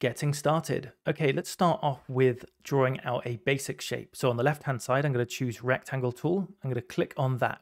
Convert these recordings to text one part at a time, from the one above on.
Getting started. Okay, let's start off with drawing out a basic shape. So on the left hand side, I'm going to choose rectangle tool. I'm going to click on that.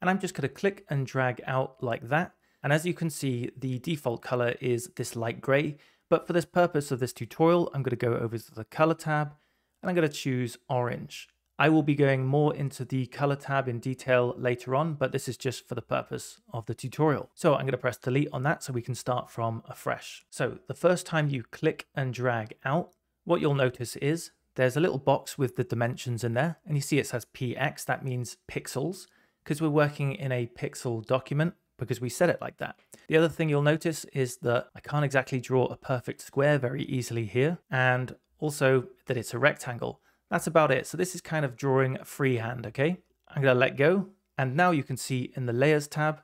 And I'm just going to click and drag out like that. And as you can see, the default color is this light gray. But for this purpose of this tutorial, I'm going to go over to the color tab and I'm going to choose orange. I will be going more into the color tab in detail later on, but this is just for the purpose of the tutorial. So I'm going to press delete on that so we can start from afresh. So the first time you click and drag out, what you'll notice is there's a little box with the dimensions in there and you see it says px, that means pixels because we're working in a pixel document because we set it like that. The other thing you'll notice is that I can't exactly draw a perfect square very easily here and also that it's a rectangle. That's about it. So this is kind of drawing freehand, okay? I'm gonna let go. And now you can see in the layers tab,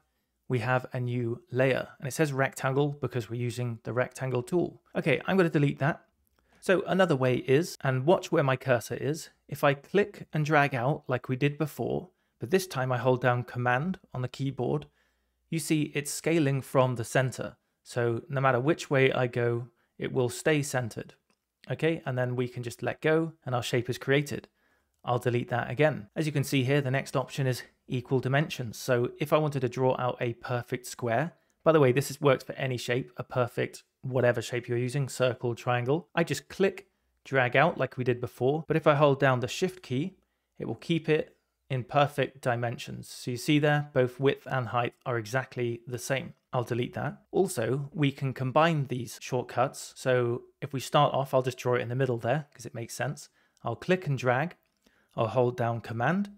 we have a new layer and it says rectangle because we're using the rectangle tool. Okay, I'm gonna delete that. So another way is, and watch where my cursor is, if I click and drag out like we did before, but this time I hold down command on the keyboard, you see it's scaling from the center. So no matter which way I go, it will stay centered. Okay, and then we can just let go and our shape is created. I'll delete that again. As you can see here, the next option is equal dimensions. So if I wanted to draw out a perfect square, by the way, this is, works for any shape, a perfect whatever shape you're using, circle, triangle. I just click, drag out like we did before. But if I hold down the shift key, it will keep it in perfect dimensions. So you see there, both width and height are exactly the same. I'll delete that. Also, we can combine these shortcuts. So if we start off, I'll just draw it in the middle there because it makes sense. I'll click and drag. I'll hold down command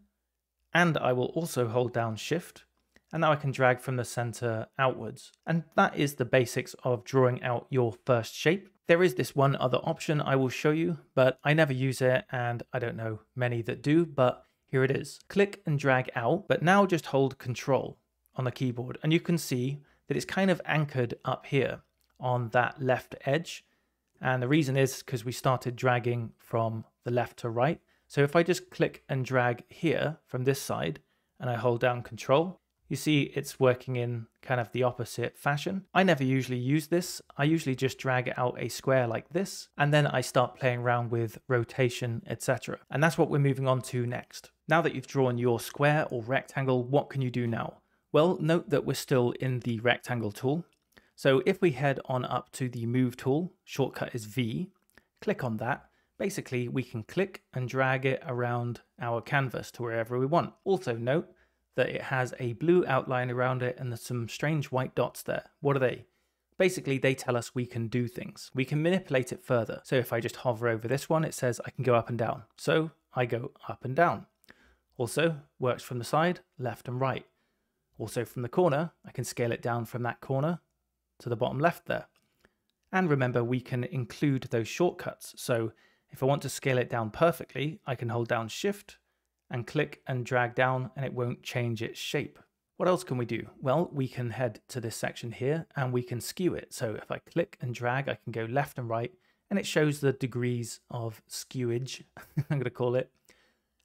and I will also hold down shift. And now I can drag from the center outwards. And that is the basics of drawing out your first shape. There is this one other option I will show you, but I never use it and I don't know many that do, but here it is. Click and drag out, but now just hold control on the keyboard and you can see that it's kind of anchored up here on that left edge. And the reason is because we started dragging from the left to right. So if I just click and drag here from this side and I hold down control, you see it's working in kind of the opposite fashion. I never usually use this. I usually just drag out a square like this, and then I start playing around with rotation, etc. And that's what we're moving on to next. Now that you've drawn your square or rectangle, what can you do now? Well, note that we're still in the rectangle tool. So if we head on up to the move tool, shortcut is V, click on that. Basically, we can click and drag it around our canvas to wherever we want. Also note that it has a blue outline around it and there's some strange white dots there. What are they? Basically, they tell us we can do things. We can manipulate it further. So if I just hover over this one, it says I can go up and down. So I go up and down. Also works from the side, left and right. Also from the corner, I can scale it down from that corner to the bottom left there. And remember, we can include those shortcuts. So if I want to scale it down perfectly, I can hold down shift and click and drag down and it won't change its shape. What else can we do? Well, we can head to this section here and we can skew it. So if I click and drag, I can go left and right and it shows the degrees of skewage, I'm going to call it.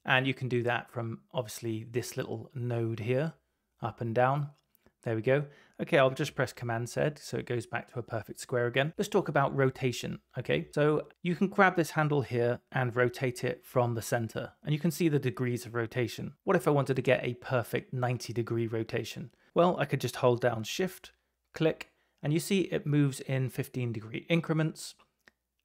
And you can do that from obviously this little node here, up and down. There we go. Okay, I'll just press Command Z so it goes back to a perfect square again. Let's talk about rotation. Okay, so you can grab this handle here and rotate it from the center and you can see the degrees of rotation. What if I wanted to get a perfect 90 degree rotation? Well, I could just hold down Shift, click, and you see it moves in 15 degree increments.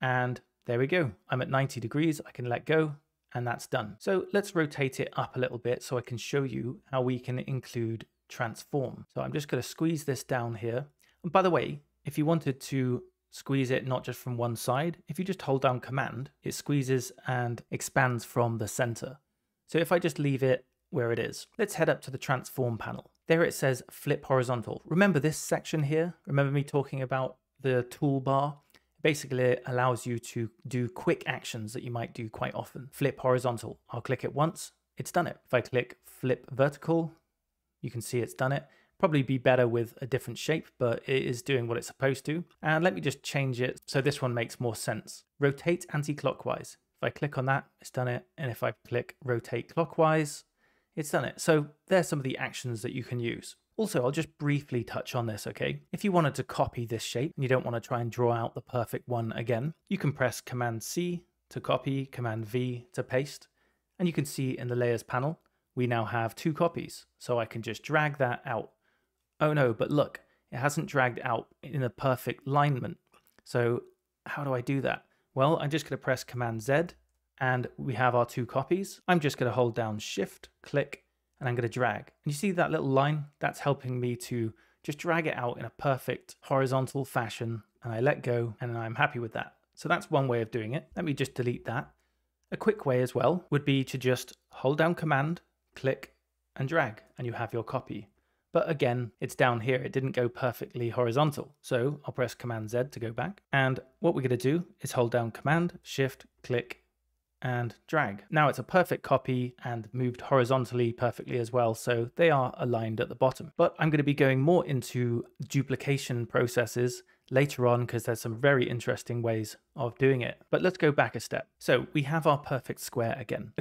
And there we go. I'm at 90 degrees. I can let go and that's done. So let's rotate it up a little bit so I can show you how we can include transform. So I'm just going to squeeze this down here. And by the way, if you wanted to squeeze it not just from one side, if you just hold down command, it squeezes and expands from the center. So if I just leave it where it is, let's head up to the transform panel. There it says flip horizontal. Remember this section here? Remember me talking about the toolbar? Basically it allows you to do quick actions that you might do quite often. Flip horizontal. I'll click it once. It's done it. If I click flip vertical, you can see it's done it. Probably be better with a different shape, but it is doing what it's supposed to. And let me just change it so this one makes more sense. Rotate anti-clockwise. If I click on that, it's done it. And if I click rotate clockwise, it's done it. So there's some of the actions that you can use. Also, I'll just briefly touch on this, okay? If you wanted to copy this shape and you don't want to try and draw out the perfect one again, you can press Command C to copy, Command V to paste, and you can see in the layers panel, we now have two copies. So I can just drag that out. Oh no, but look, it hasn't dragged out in a perfect alignment. So how do I do that? Well, I'm just going to press Command Z and we have our two copies. I'm just going to hold down Shift, click, and I'm going to drag. And you see that little line? That's helping me to just drag it out in a perfect horizontal fashion. And I let go and I'm happy with that. So that's one way of doing it. Let me just delete that. A quick way as well would be to just hold down Command, click, and drag, and you have your copy. But again, it's down here. It didn't go perfectly horizontal. So I'll press Command Z to go back. And what we're going to do is hold down Command, Shift, click, and drag. Now it's a perfect copy and moved horizontally perfectly as well, so they are aligned at the bottom. But I'm going to be going more into duplication processes later on because there's some very interesting ways of doing it. But let's go back a step. So we have our perfect square again.